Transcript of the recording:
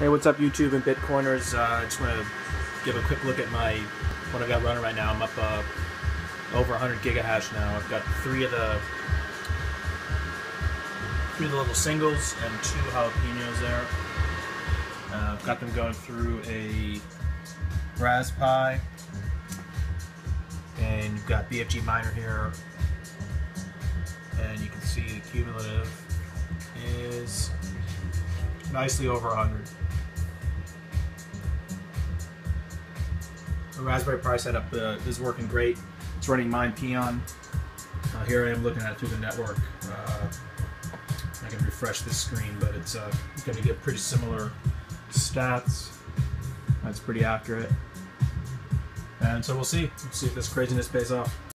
Hey, what's up, YouTube and Bitcoiners? Uh, I just want to give a quick look at my what I've got running right now. I'm up uh, over 100 gigahash now. I've got three of the three of the little singles and two jalapenos there. Uh, I've got them going through a Raspberry, and you've got BFGMiner here, and you can see the cumulative is nicely over 100. The Raspberry Pi setup uh, is working great. It's running MinePeon. Uh, here I am looking at it through the network. Uh, I can refresh this screen, but it's uh, going to get pretty similar stats. That's pretty accurate. And so we'll see. We'll see if this craziness pays off.